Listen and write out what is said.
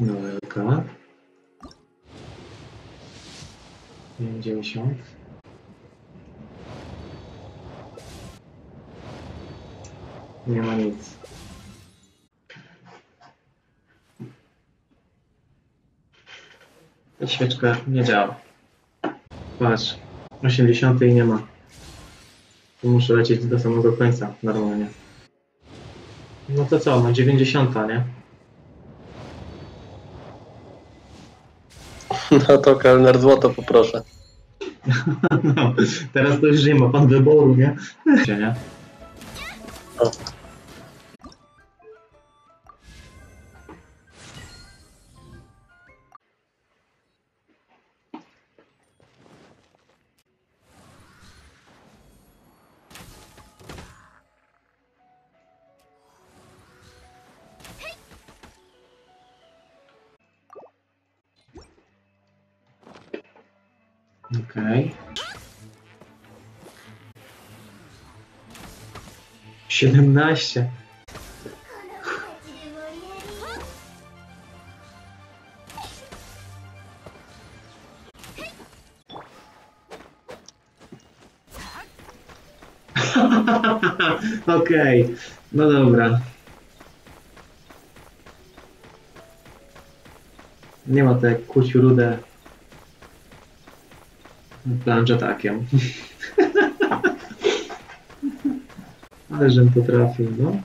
Nowelka. 50. Nie ma nic. Świeczka nie działa. Patrz, 80 i nie ma. Muszę lecieć do samego końca normalnie. No to co, no 90, nie? No to kelner złoto poproszę. No, teraz to już nie ma pan wyboru, nie? Nie? O. Okej. Siedemnaście. Okej, no dobra. Nie ma to jak kuciu rudę planżetakiem. Ale żem potrafił, no.